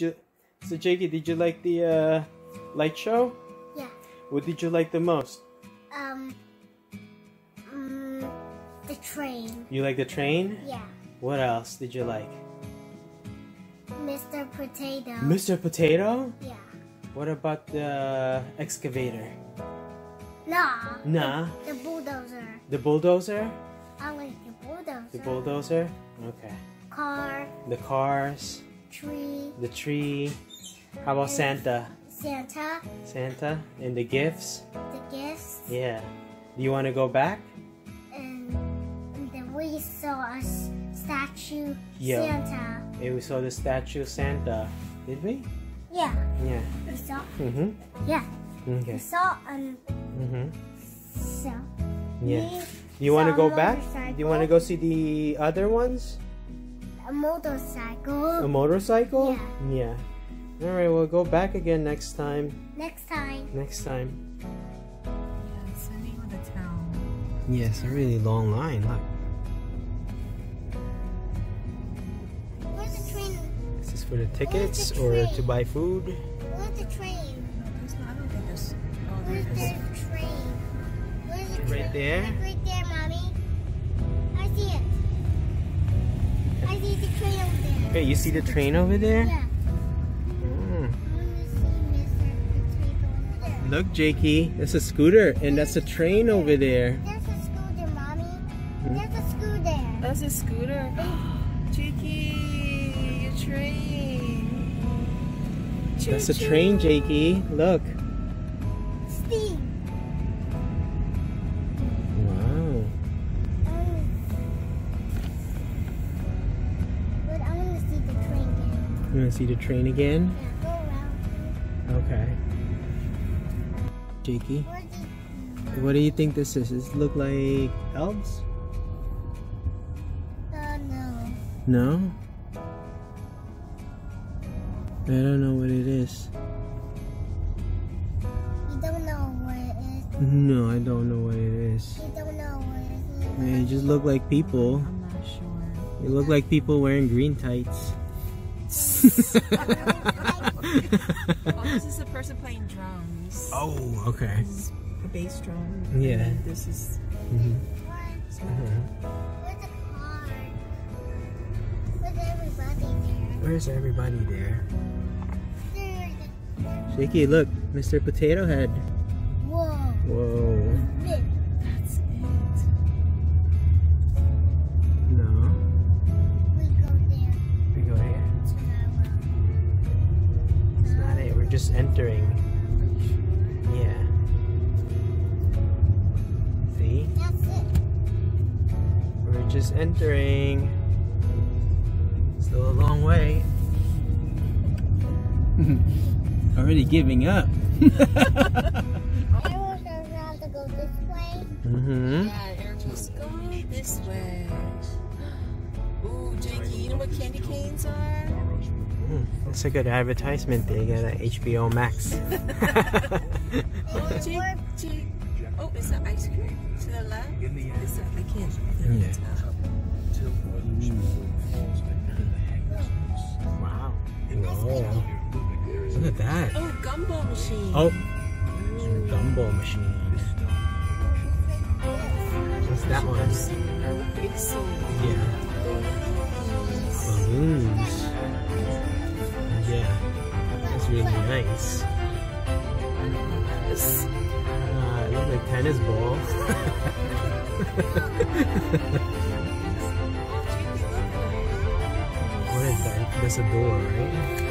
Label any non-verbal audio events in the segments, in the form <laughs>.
you? So Jakey, did you like the uh, light show? Yeah. What did you like the most? Um. Mm, the train. You like the train? Yeah. What else did you like? Mr. Potato. Mr. Potato? Yeah. What about the excavator? Nah. Nah. The bulldozer. The bulldozer? I like the bulldozer. The bulldozer? Okay. Car. The cars, Tree. the tree. How about Santa? Santa. Santa and the gifts? The gifts. Yeah. Do you want to go back? And, and then we saw a statue. Yeah. Santa. Hey, we saw the statue Santa. Did we? Yeah. Yeah. We saw. Mm-hmm. Yeah. We saw um. Mm-hmm. So. Yeah. Do you want to go back? Do you want to go see the other ones? A motorcycle. A motorcycle? Yeah. Yeah. All right, we'll go back again next time. Next time. Next time. Yeah, sending with the town. Yes, a really long line. Look. Where's the train? Is this for the tickets the or to buy food? Where's the train? There's not, I don't think there's. Oh, Where's the train? Where's the train? Right there? Right there, train over there. Okay, you see the train over there? Yeah. Mm. I want to see Mr. Potato over there. Look, Jakey, that's a scooter, and that's a train over there. That's a scooter, mommy. Hmm? There's a scooter. That's a scooter. <gasps> Cheeky, your train. That's a train, Jakey. Look. You want to see the train again? Yeah, go around. Okay. Jakey, what do you think this is? Does it look like elves? Uh, no. No? I don't know what it is. You don't know what it is. No, I don't know what it is. You don't know what it They just look like people. I'm not sure. They look like people wearing green tights. Is. Oh, this is a person playing drums. oh, okay. This is a bass drum. Yeah. then this is. Where's the car? Where's everybody there? Where's everybody there? Shaky, look, Mr. Potato Head. Whoa. Whoa. Entering. Yeah. See? We're just entering. Still a long way. <laughs> Already giving up. Everyone's gonna go this way. mm-hmm. Yeah, Aaron, just go this way. Ooh, Jakey, you know what candy canes are? That's a good advertisement. They got a HBO Max. <laughs> <laughs> Oh, Jake, Jake. Oh, is that ice cream to the left? Is that, I can't, I Yeah. tell. wow. Whoa. Look at that. Oh, gumball machine. Oh. Gumball machine. Oh, What's that one? Yeah. Balloons. Yeah. That's really nice. Yes. Uh, it looks like tennis ball. <laughs> what is that? That's a door, right?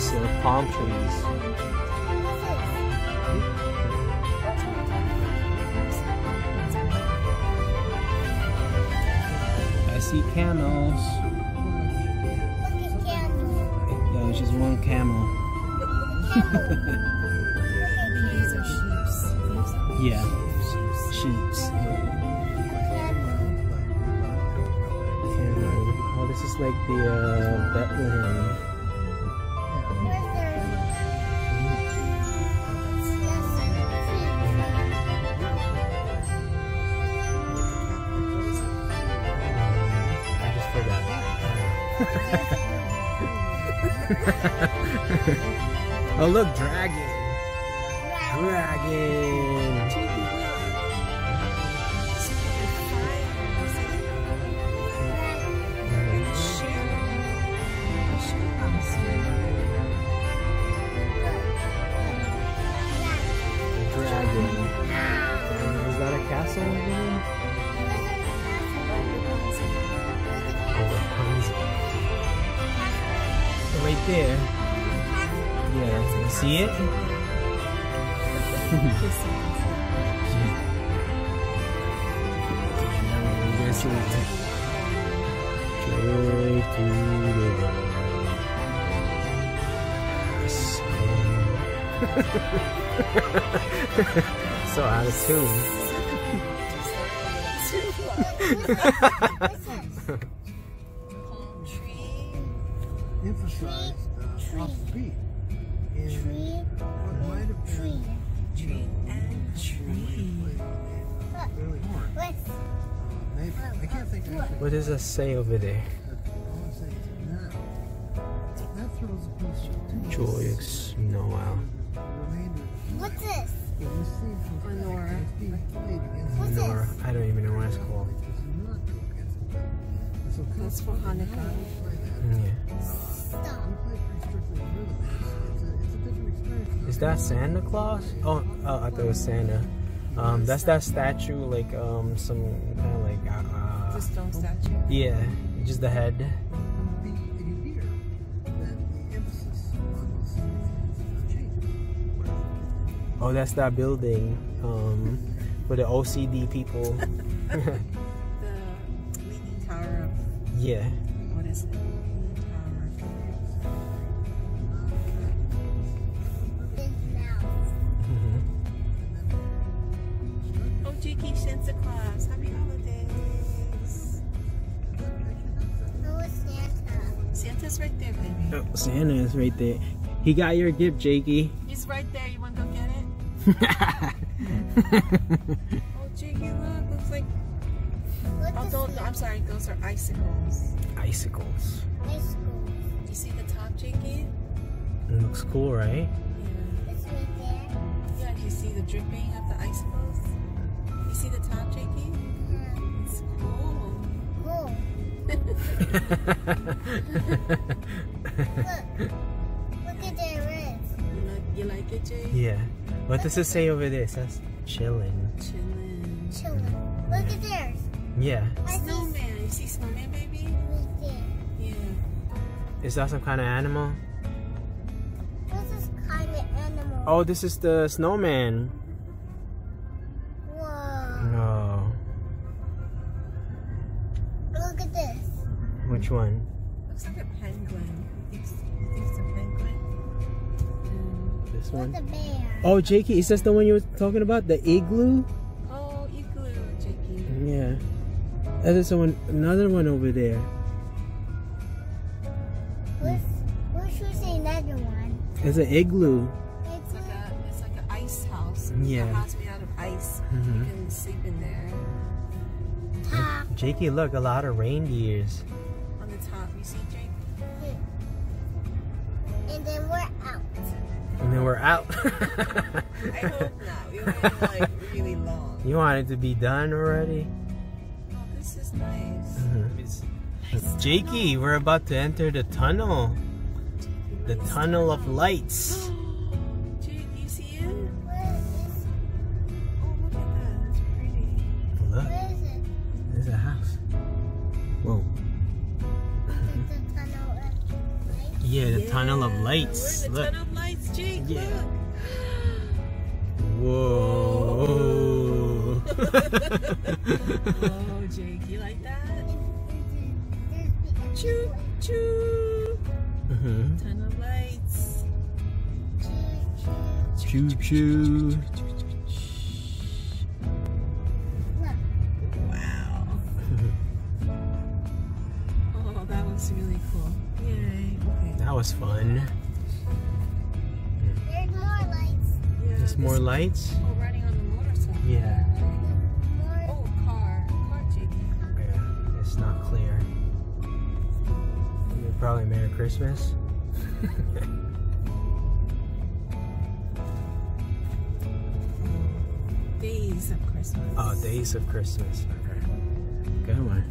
Oh, uh, palm trees. I see camels. Look at candles. which is one camel. These are sheeps. Yeah, sheeps. Camel. Oh, this is like the uh, Bethlehem. <laughs> oh look, dragon. Dragon. See it? This is Joy to the world. so out of tune. Palm tree. emphasized off. And what might have been Tree and tree. early horn. Maybe. I can't think of anything. What does that say over there? but I want to say now. That throws a piece of Joyous Noel. What's this? of the scene from Lenora. is being played against What's Nora. this? I don't even know what it's called. does not go against it. And so That's for Hanukkah. we play that. Yeah. Stop. Is that Santa Claus? Oh, oh I thought it was Santa. Um, that's that statue, like um, some kind of like uh, uh, stone statue. yeah, just the head. The, you hear that the emphasis on the significance changes. Oh, that's that building um, for the OCD people. <laughs> <laughs> The leaning tower of yeah. Jakey Santa Claus. Happy holidays. Who is Santa? Santa's right there, baby. Oh, Santa is right there. He got your gift, Jakey. He's right there. You want to go get it? <laughs> Oh, Jakey, look. Looks like. What Oh, don't, no, I'm sorry. Those are icicles. Icicles. high school? Do you see the top, Jakey? It looks cool, right? Yeah. It's right there. Yeah, do you see the dripping of the icicles? You see the top, Jakey? Yeah. It's cool. Cool. Look. Look at their wrist. You like, you like it, Jay? yeah. What does it say over there? It says chillin'. Chillin'. Children. Look at theirs. Yeah. Snowman. You see snowman, baby? right. Yeah. Is that some kind of animal? What's this kind of animal? Oh, this is the snowman. Which one? Looks like a penguin. You think, you think it's a penguin? Mm. This What's a one? bear? Oh, Jakey, is this the one you were talking about? The igloo? Oh, igloo, Jakey. Yeah. That is the one, another one over there. What's, what should say another one? It's an igloo. It's It's like a, it's like an ice house. Yeah. A house made out of ice. Mhm. You can sleep in there. Jakey, look, a lot of reindeers. And then we're out. And then we're out. <laughs> I hope not. We went like really long. you want it to be done already? Oh, this is nice. Mm-hmm. Jakey, we're about to enter the tunnel. The tunnel of lights. Yeah, the yeah. tunnel of lights. We're in the look. tunnel of lights, Jake. Yeah. Look. Whoa. <laughs> oh, Jake, you like that? <laughs> Choo choo. Uh -huh. Tunnel of lights. Choo choo. choo, -choo. choo was fun. There's more lights. Yeah, There's more lights. Oh, riding on the motorcycle. Yeah. More. Oh, car. Car, Yeah, it's not clear. Probably Merry Christmas. <laughs> Days of Christmas. oh, Days of Christmas. Okay. Come on.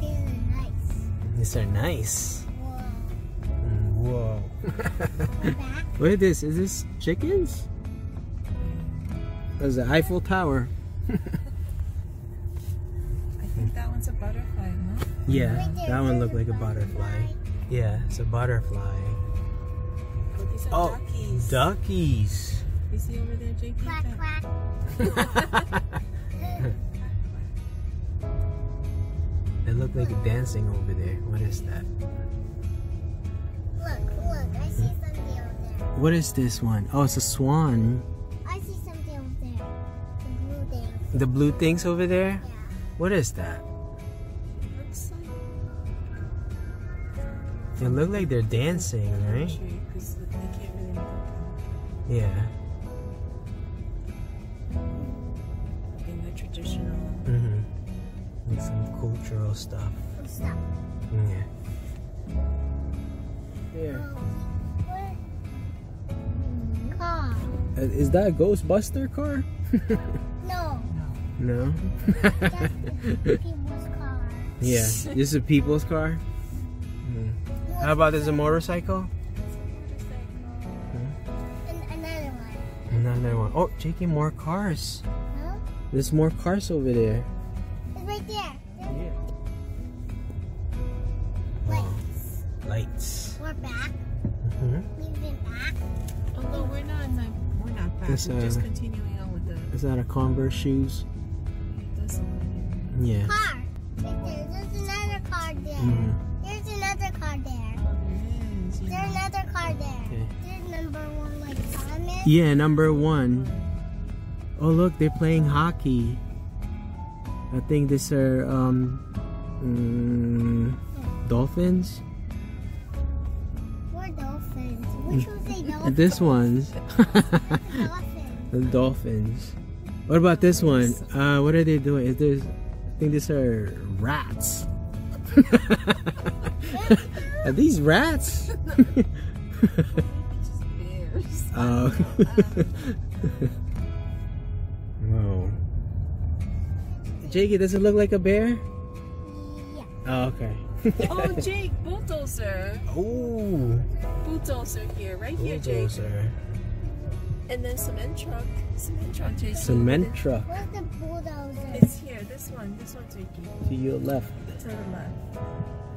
Very nice. These are nice. Whoa. <laughs> Whoa. What is this? Is this chickens? That's the Eiffel Tower. I think that one's a butterfly, no? Yeah, that one looked like a butterfly. Yeah, it's a butterfly. Oh, these are Oh, duckies. Duckies. You see over there, Jakey? Quack, That- quack. <laughs> They look like dancing over there. What is that? What is this one? Oh, it's a swan. I see something over there. The blue thing. The blue things over there? Yeah. What is that? Looks like They look like they're dancing, right? country, 'cause they can't really make it Yeah. in the traditional. Mm-hmm. Like some cultural stuff. Oh. Yeah. Yeah. Is that a Ghostbuster car? No. no. That's <laughs> people's car. yeah. This is a people's car. Mm. How about there's a motorcycle? And another one. Another one. Oh, JK, more cars. Huh? There's more cars over there. It's right there. Yeah. Lights. Lights. We're back. hmm It's, we're just uh, continuing on with the. Is that a Converse shoes? It does Yeah. Car. There's another car there. Mhm. There's another car there. it. Oh, there is. Another car there. Okay. There's number one like Thomas. Yeah, number one. Oh, look, they're playing hockey. I think these are um, mm, dolphins. We're dolphins. Which one's a? This one's the dolphins. What about this one? Uh, what are they doing? Is this? I think these are rats. <laughs> are these rats? Just. Oh. <laughs> Whoa. Jakey, does it look like a bear? Yeah. Oh, okay. <laughs> oh, Jake, bulldozer. Oh, Bulldozer here, right here, Jake. bulldozer. And then cement truck. Cement truck, Jake. Cement truck Where's the bulldozer? It's here. This one. This one, Jakey. to your left. To the left.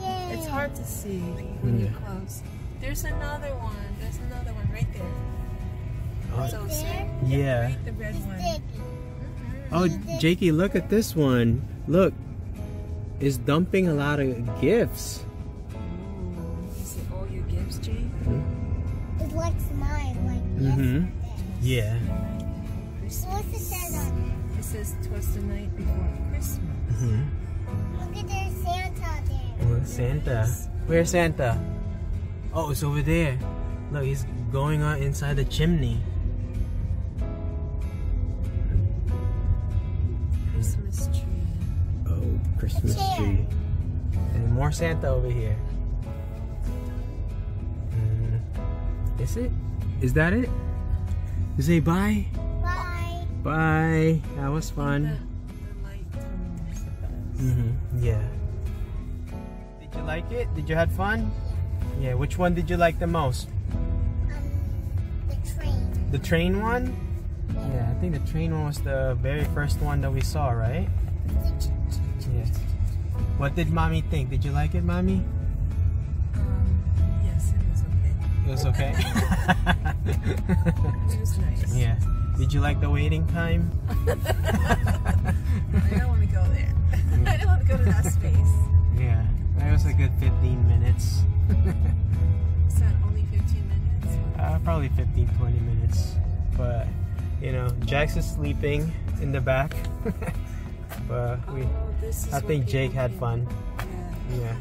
Yay. It's hard to see when you're close. There's another one. There's another one right there. Oh, So, there? so yeah. right, the red It's one. sticky. Mm-hmm. Oh, Jakey, look at this one. Look, it's dumping a lot of gifts. Ooh, you see all your gifts, Jake? It likes mine. Like Mhm. Yeah. So what's it says on It says twas the night before Christmas. hmm? Look at there's Santa there. Look, Santa. Where's Santa? Oh, it's over there. Look, he's going on inside the chimney. Christmas tree. And more Santa over here. Mm, is it? Is that it? You say bye? Bye. Bye. That was fun. the light tones. Mm-hmm. Yeah. Did you like it? Did you have fun? Yeah. Which one did you like the most? Um, the train. The train one? Yeah, I think the train one was the very first one that we saw, right? Yeah. What did mommy think? Did you like it, mommy? Um, yes, it was okay. It was okay. <laughs> It was nice. yeah. Did you like the waiting time? <laughs> I don't want to go there. <laughs> I don't want to go to that space. Yeah. That was a good 15 minutes. Is that only 15 minutes? uh, probably 15, 20 minutes. But you know, Jax is sleeping in the back. but we I think Jake had fun. Yeah.